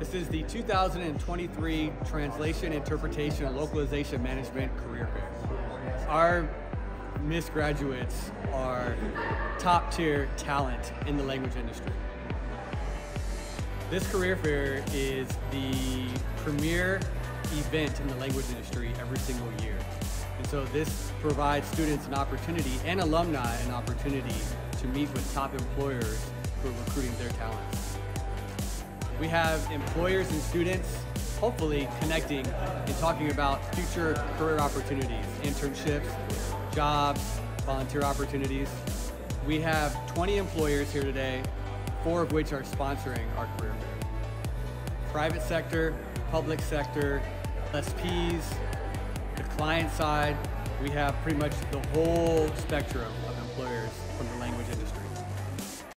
This is the 2023 Translation, Interpretation, and Localization Management Career Fair. Our MIIS graduates are top tier talent in the language industry. This career fair is the premier event in the language industry every single year. And so this provides students an opportunity and alumni an opportunity to meet with top employers who are recruiting their talents. We have employers and students hopefully connecting and talking about future career opportunities, internships, jobs, volunteer opportunities. We have 20 employers here today, four of which are sponsoring our career fair. Private sector, public sector, SPs, the client side, we have pretty much the whole spectrum